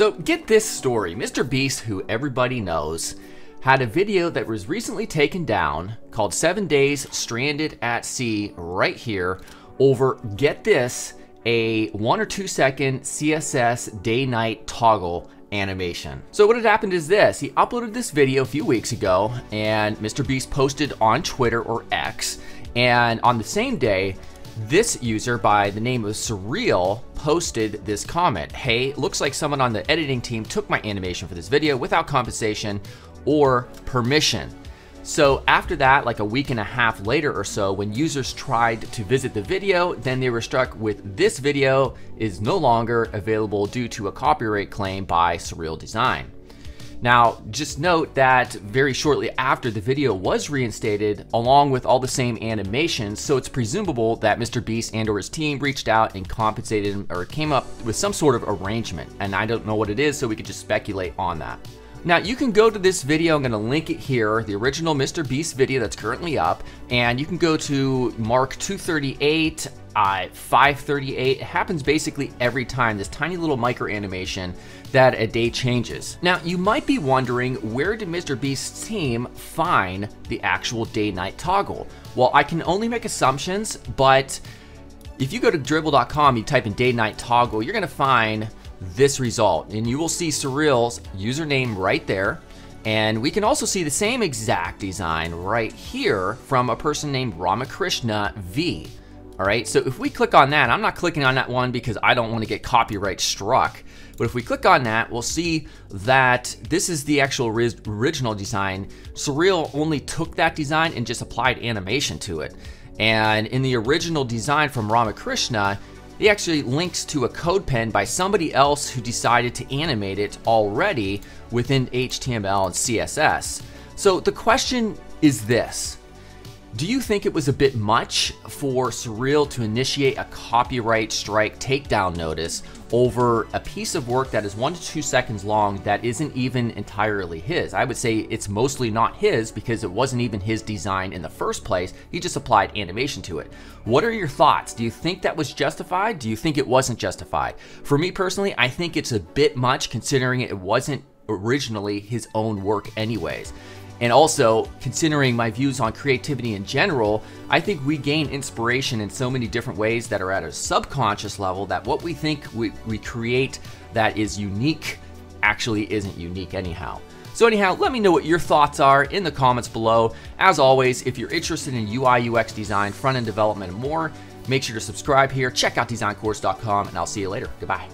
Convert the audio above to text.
So get this story. Mr. Beast, who everybody knows, had a video that was recently taken down called Seven Days Stranded at Sea right here over, get this, a one or two second CSS day night toggle animation. So what had happened is this, he uploaded this video a few weeks ago and Mr. Beast posted on Twitter or X and on the same day, this user by the name of Tsuriel posted this comment. Hey, looks like someone on the editing team took my animation for this video without compensation or permission. So after that, like a week and a half later or so, when users tried to visit the video, then they were struck with this video is no longer available due to a copyright claim by Tsuriel Design. Now, just note that very shortly after the video was reinstated, along with all the same animations, so it's presumable that Mr. Beast and or his team reached out and compensated him or came up with some sort of arrangement. And I don't know what it is, so we could just speculate on that. Now you can go to this video, I'm gonna link it here, the original Mr. Beast video that's currently up, and you can go to Mark 238, uh, 538. It happens basically every time, this tiny little micro animation that a day changes. Now you might be wondering, where did Mr. Beast's team find the actual day-night toggle? Well, I can only make assumptions, but if you go to dribbble.com, you type in day-night toggle, you're gonna find this result. And you will see Tsuriel's username right there. And we can also see the same exact design right here from a person named Ramakrishna V. All right, so if we click on that, I'm not clicking on that one because I don't want to get copyright struck. But if we click on that, we'll see that this is the actual original design. Tsuriel only took that design and just applied animation to it. And in the original design from Ramakrishna, he actually links to a CodePen by somebody else who decided to animate it already within HTML and CSS. So the question is this. Do you think it was a bit much for Tsuriel to initiate a copyright strike takedown notice over a piece of work that is one to two seconds long that isn't even entirely his? I would say it's mostly not his because it wasn't even his design in the first place. He just applied animation to it. What are your thoughts? Do you think that was justified? Do you think it wasn't justified? For me personally, I think it's a bit much considering it wasn't originally his own work anyways. And also, considering my views on creativity in general, I think we gain inspiration in so many different ways that are at a subconscious level that what we think we, we create that is unique actually isn't unique anyhow. So anyhow, let me know what your thoughts are in the comments below. As always, if you're interested in UI, UX design, front-end development, and more, make sure to subscribe here, check out designcourse.com, and I'll see you later. Goodbye.